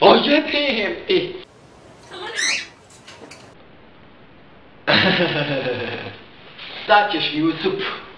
your tempi. Start your YouTube.